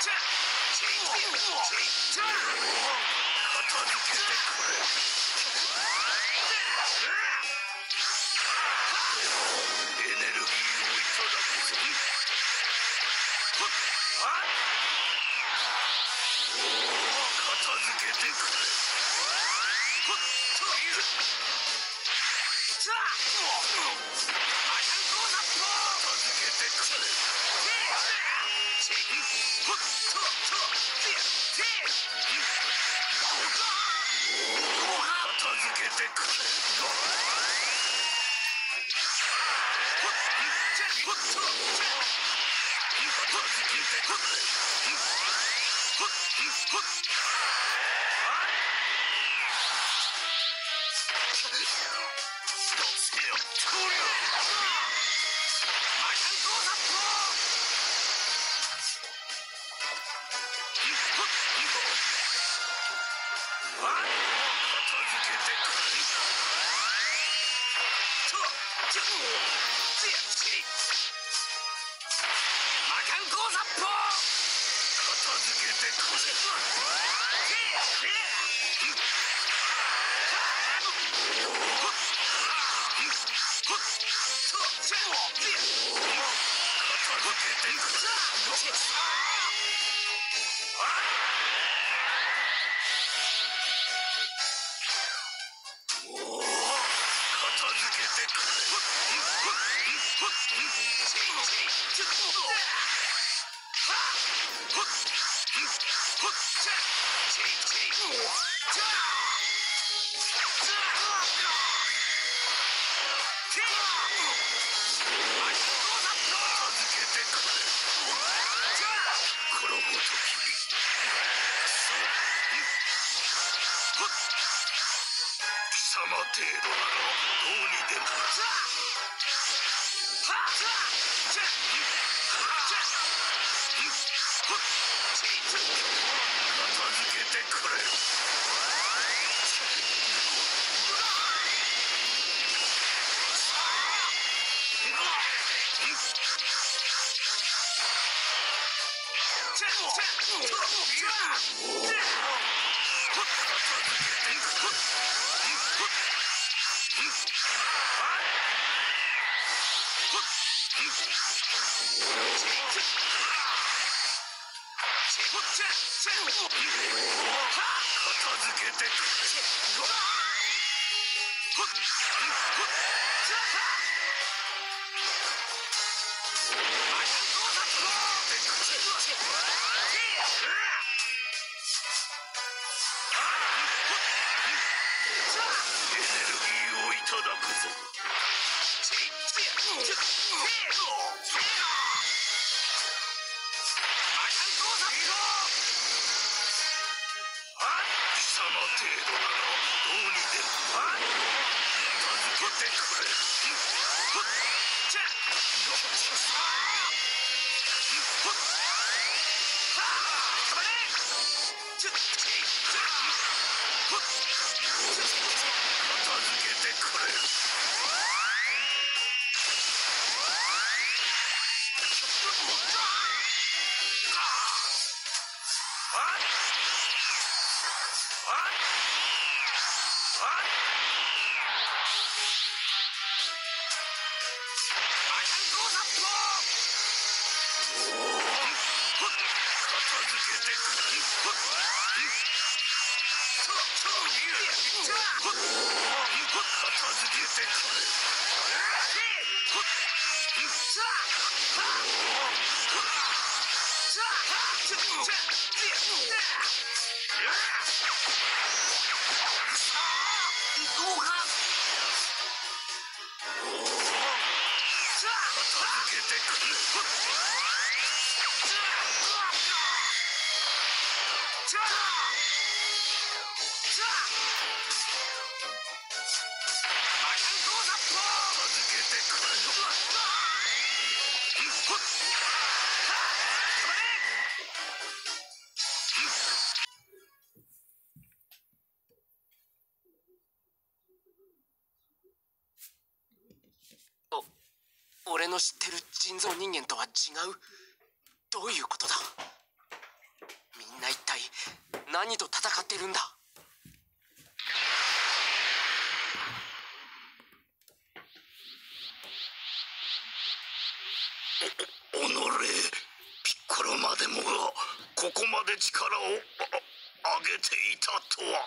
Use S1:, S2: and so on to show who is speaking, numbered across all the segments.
S1: 片
S2: 付
S1: けてくれ把！我这一天这土里头，特将我贱。様程度ならどうにでも。to Yeah!
S2: 知ってる人造人間とは違う。どういうことだ？みんな一体何と戦ってるんだ？
S1: おのれピッコロまでもがここまで力を上げていたとは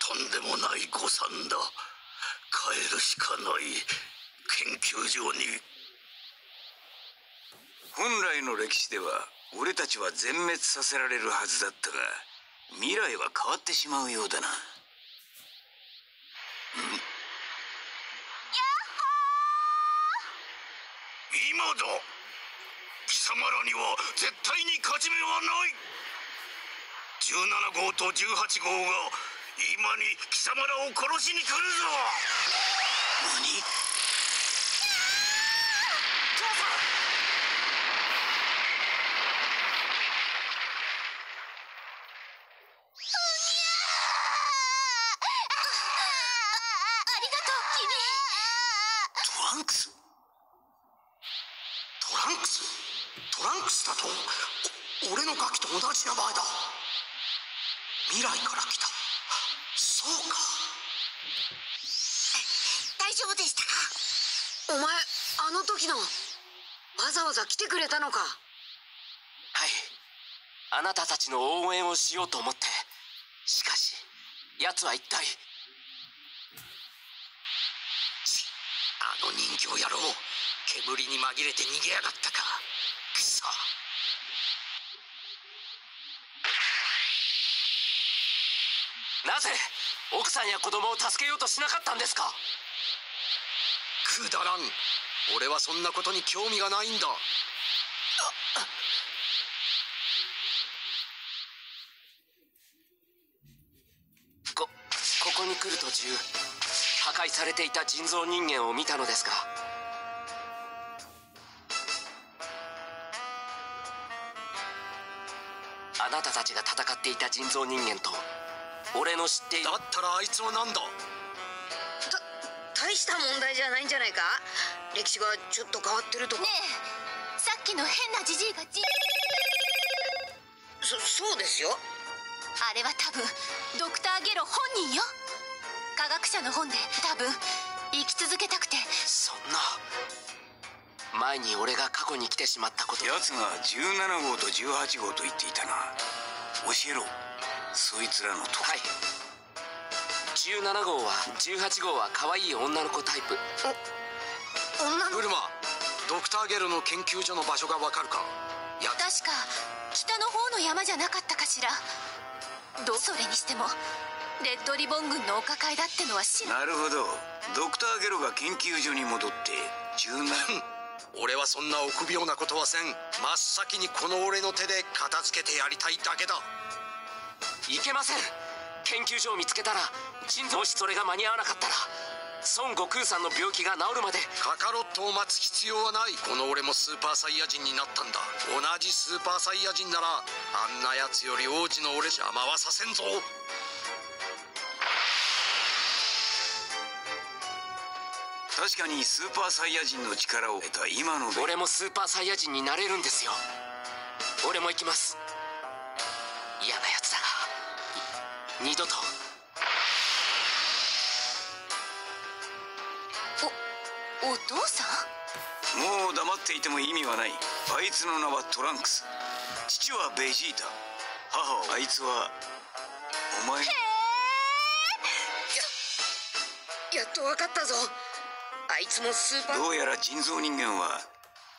S1: とんでもない誤算だ帰るしかない研究所に
S3: 本来の歴史では俺たちは全滅させられるはずだったが未来は変わってしまうようだな。
S1: 今だ。貴様らには絶対に勝ち目はない。17号と18号が今に貴様らを殺しに来るぞ。
S3: 何
S4: ありがとう
S1: トランクストランクストランクスだと？お俺のガキと同じ名前だ。未来から来た。そうか。
S4: 大丈夫でしたか？
S5: お前あの時のわざわざ来てくれたのか？
S2: はい。あなたたちの応援をしようと思って。しかし奴は一体？
S1: あの人形野郎。煙に紛れて逃げやがったかくそ
S2: なぜ奥さんや子供を助けようとしなかったんですか？
S1: くだらん。俺はそんなことに興味がないんだ。
S2: こここに来る途中破壊されていた人造人間を見たのですがあなたたちが戦っていた人造人間と俺の知っている。
S1: だったらあいつは何だ？
S5: 大した問題じゃないんじゃないか？歴史がちょっと変わってるとか。
S4: ねえさっきの変なじじいがじ
S5: そそうですよ。
S4: あれは多分ドクター・ゲロ本人よ。科学者の本で多分生き続けたくて。
S2: そんな前に俺が過去に来てしまったこと。
S3: 奴が17号と18号と言っていたな。教えろそいつらの特
S2: はい。17号は18号は可愛い女の子タイプ。
S5: 女の
S1: ブルマドクターゲルの研究所の場所がわかるか？いや
S4: 確か北の方の山じゃなかったかしら。どそれにしてもレッドリボン軍のお抱えだってのは知ら
S3: なるほど。ドクターゲロが研究所に戻って17
S1: 俺はそんな臆病なことはせん。真っ先にこの俺の手で片付けてやりたいだけだ。
S2: いけません研究所を見つけたら腎臓もしそれが間に合わなか？ったら孫悟空さんの病気が治るまで
S1: カカロットを待つ必要はないこの俺もスーパーサイヤ人になったんだ。同じスーパーサイヤ人ならあんな奴より王子の俺邪魔はさせんぞ。
S3: 確かにスーパーサイヤ人の力を得た今の
S2: 俺もスーパーサイヤ人になれるんですよ。俺も行きます二度と。
S4: おお父さん？
S3: もう黙っていても意味はない。あいつの名はトランクス。父はベジータ。母はあいつはお前。
S5: やっと分かったぞ。あいつもスーパー。
S3: どうやら人造人間は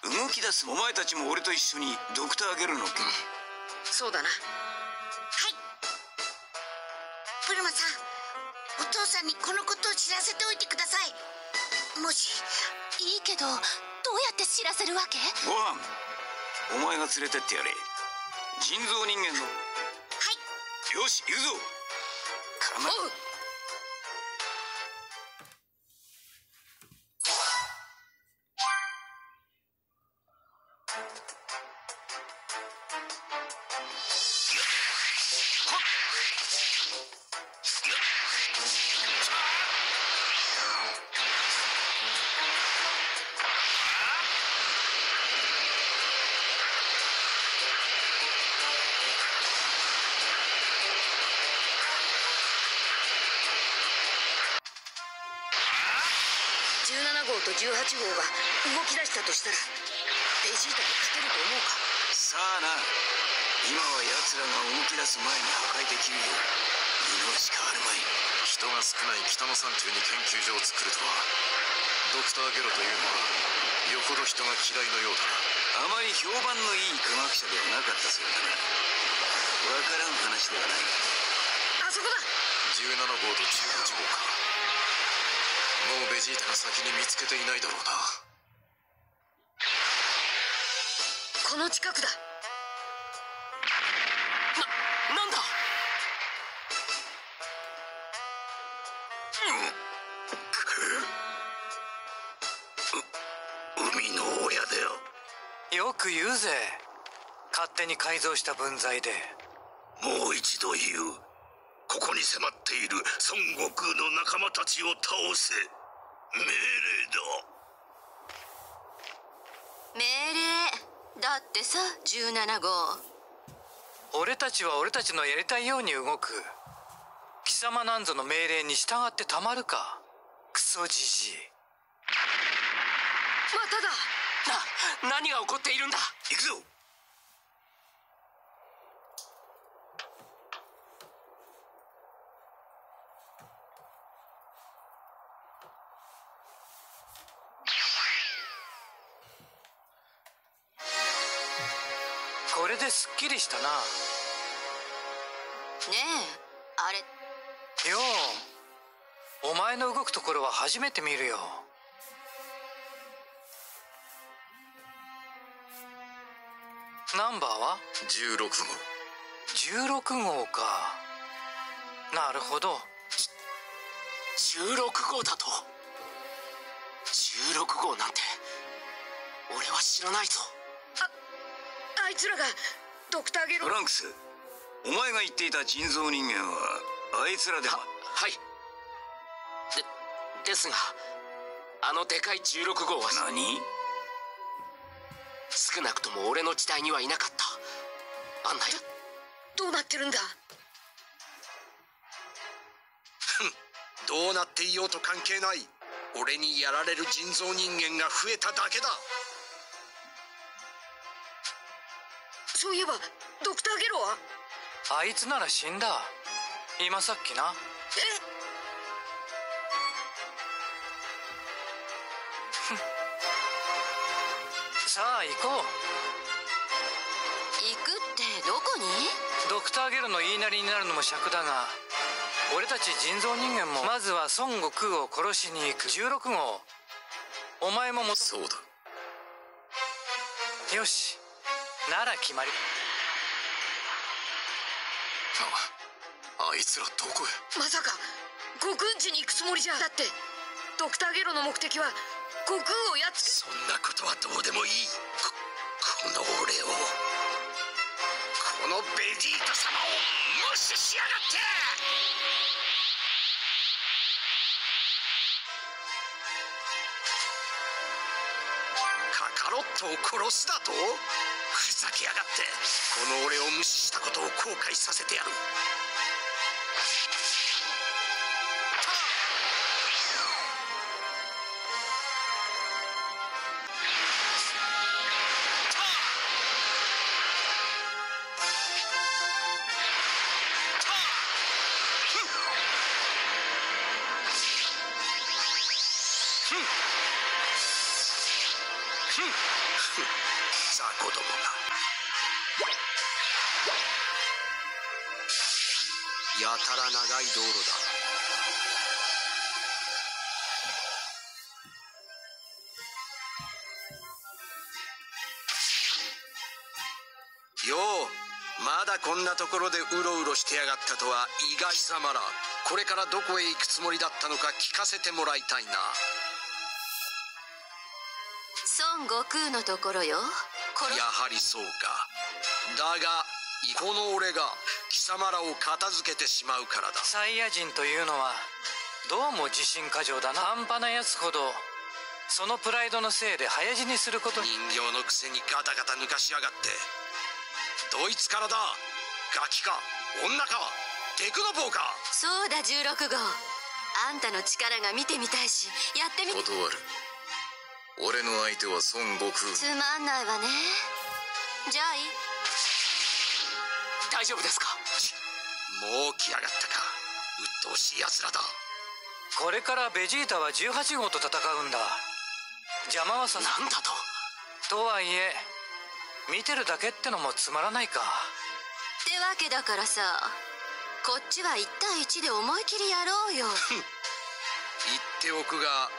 S3: 動き出すお前たちも俺と一緒にドクターゲルの件。
S5: そうだな。
S6: はいブルマさんお父さんにこのことを知らせておいてください。もし
S4: いいけどどうやって知らせるわけ？
S3: ご飯お前が連れてってやれ。人造人間の。
S6: はい。
S3: よし行くぞ。
S5: おう
S1: 17号
S5: と18号が動き出したとしたらベジータに勝てると思うか？
S3: さあな今は奴らが動き出す前に破壊できるよう祈るしか？あるまい
S1: 人が少ない北の山中に研究所を作るとはドクター・ゲロというのはよほど人が嫌いのようだな
S3: あまり評判のいい科学者ではなかったそうだなわからん話ではない
S5: あそこだ
S1: 17号と18号かベジータが先に見つけていないだろうな。
S5: この近くだ。
S2: ななんだ？
S1: 海の親だよ。
S7: よく言うぜ。勝手に改造した分際で。
S1: もう一度言う。ここに迫っている孫悟空の仲間たちを倒せ命令だ。
S4: 命令だってさ17号。
S7: 俺たちは俺たちのやりたいように動く。貴様なんぞの命令に従ってたまるか。クソじじい。
S5: まただ。
S2: な何が起こっているんだ。
S1: 行くぞ
S7: れですっきりしたな。
S4: ねえあれ。
S7: よう。お前の動くところは初めて見るよ。ナンバーは
S1: ？16号。
S7: 16号か。なるほど。
S2: 16号だと。16号なんて俺は知らないぞ。
S5: あいつらがドクターゲロ。
S3: トランクスお前が言っていた人造人間はあいつらでは
S2: ははい。でですがあのでかい16号は。
S3: 何？
S2: 少なくとも俺の時代にはいなかった。あんな
S5: どうなってるんだ？
S8: どうなっていようと関係ない。俺にやられる人造人間が増えただけだ
S5: そういえばドクターゲロは？
S7: あいつなら死んだ。今さっきな。
S5: え？
S7: さあ行こう。
S4: 行くってどこに？
S7: ドクターゲロの言いなりになるのも尺だが俺たち人造人間もまずは孫悟空を殺しに行く。16号。お前もも
S1: そうだ。
S7: よしなら決まり。
S1: ああいつらどこへ？
S5: まさか悟空んちに行くつもりじゃ。だってドクターゲロの目的は悟空をやっつ
S8: そんなことはどうでもいい。ここの俺を。このベジータ様を無視しやがって！カカロットを殺すだと？ふざけやがってこの俺を無視したことを後悔させてやる。雑魚どもが。やたら長い道路だ。ようまだこんなところでうろうろしてやがったとは意外さまら。これからどこへ行くつもりだったのか聞かせてもらいたいな。
S4: 孫悟空のところよ。殺
S8: やはりそうか。だがこの俺が貴様らを片付けてしまうからだ。
S7: サイヤ人というのはどうも自信過剰だな。半端なやつほどそのプライドのせいで早死にすること。に
S8: 人形のくせにガタガタ抜かしやがって。どいつからだ？ガキか。女か？テクノボーか
S4: そうだ16号。あんたの力が見てみたいしやってみ。
S1: 断る
S3: 俺の相手は孫悟空。
S4: つまんないわね。じゃあいい。
S2: 大丈夫ですか？
S1: もう来やがったか。鬱陶しい奴らだ。
S7: これからベジータは18号と戦うんだ。邪魔はさせ
S2: なんだと？
S7: とはいえ見てるだけってのもつまらないか。
S4: ってわけだからさこっちは1対1で思い切りやろうよ。
S8: 言っておくが